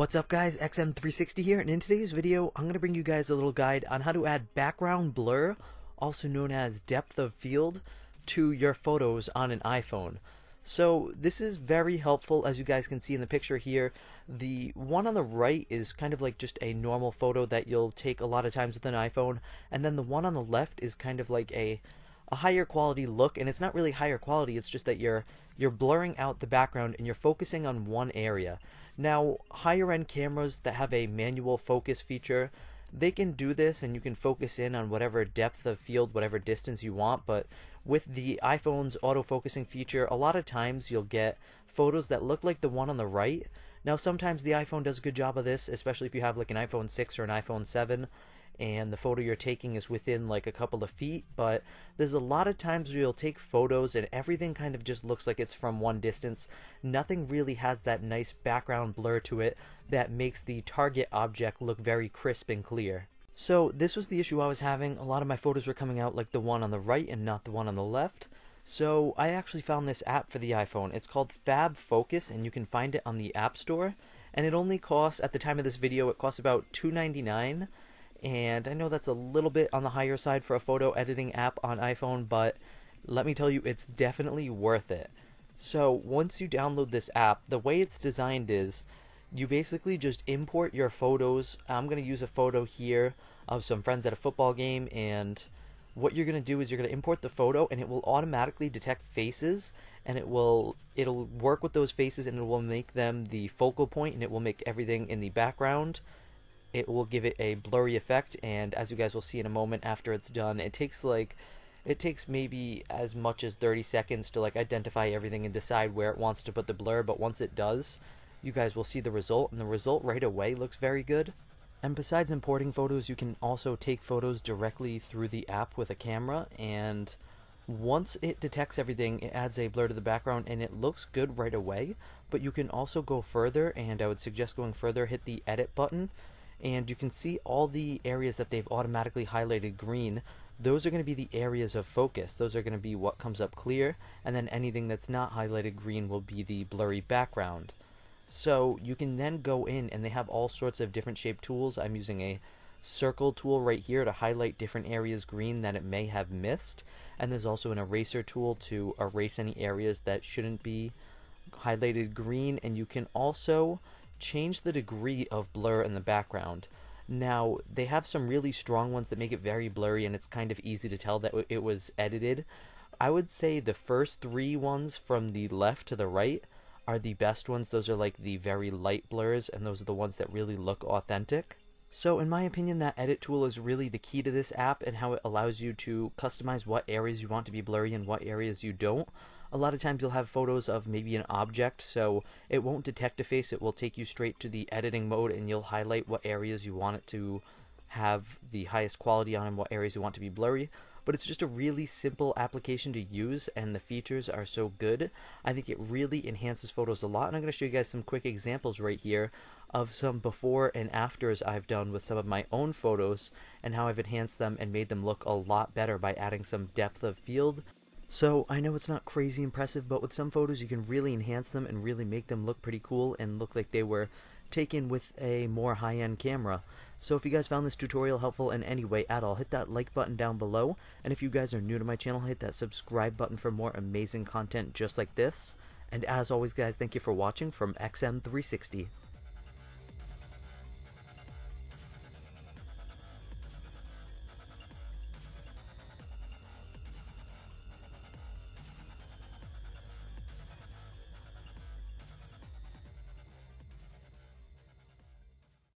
What's up guys, XM360 here, and in today's video, I'm going to bring you guys a little guide on how to add background blur, also known as depth of field, to your photos on an iPhone. So this is very helpful, as you guys can see in the picture here. The one on the right is kind of like just a normal photo that you'll take a lot of times with an iPhone, and then the one on the left is kind of like a a higher quality look and it's not really higher quality it's just that you're you're blurring out the background and you're focusing on one area. Now higher end cameras that have a manual focus feature they can do this and you can focus in on whatever depth of field whatever distance you want but with the iPhone's autofocusing feature a lot of times you'll get photos that look like the one on the right. Now sometimes the iPhone does a good job of this especially if you have like an iPhone 6 or an iPhone 7 and the photo you're taking is within like a couple of feet but there's a lot of times where you'll take photos and everything kind of just looks like it's from one distance. Nothing really has that nice background blur to it that makes the target object look very crisp and clear. So this was the issue I was having. A lot of my photos were coming out like the one on the right and not the one on the left. So I actually found this app for the iPhone. It's called FabFocus and you can find it on the App Store. And it only costs at the time of this video it costs about $2.99 and I know that's a little bit on the higher side for a photo editing app on iPhone, but let me tell you, it's definitely worth it. So once you download this app, the way it's designed is you basically just import your photos. I'm going to use a photo here of some friends at a football game and what you're going to do is you're going to import the photo and it will automatically detect faces and it will it'll work with those faces and it will make them the focal point and it will make everything in the background it will give it a blurry effect and as you guys will see in a moment after it's done it takes like it takes maybe as much as 30 seconds to like identify everything and decide where it wants to put the blur but once it does you guys will see the result and the result right away looks very good. And besides importing photos you can also take photos directly through the app with a camera and once it detects everything it adds a blur to the background and it looks good right away. But you can also go further and I would suggest going further hit the edit button and you can see all the areas that they've automatically highlighted green. Those are going to be the areas of focus. Those are going to be what comes up clear and then anything that's not highlighted green will be the blurry background. So you can then go in and they have all sorts of different shape tools. I'm using a circle tool right here to highlight different areas green that it may have missed and there's also an eraser tool to erase any areas that shouldn't be highlighted green and you can also change the degree of blur in the background. Now, they have some really strong ones that make it very blurry and it's kind of easy to tell that it was edited. I would say the first three ones from the left to the right are the best ones. Those are like the very light blurs and those are the ones that really look authentic. So in my opinion, that edit tool is really the key to this app and how it allows you to customize what areas you want to be blurry and what areas you don't a lot of times you'll have photos of maybe an object, so it won't detect a face, it will take you straight to the editing mode and you'll highlight what areas you want it to have the highest quality on and what areas you want to be blurry. But it's just a really simple application to use and the features are so good. I think it really enhances photos a lot and I'm going to show you guys some quick examples right here of some before and afters I've done with some of my own photos and how I've enhanced them and made them look a lot better by adding some depth of field so I know it's not crazy impressive, but with some photos you can really enhance them and really make them look pretty cool and look like they were taken with a more high-end camera. So if you guys found this tutorial helpful in any way at all, hit that like button down below. And if you guys are new to my channel, hit that subscribe button for more amazing content just like this. And as always guys, thank you for watching from XM360.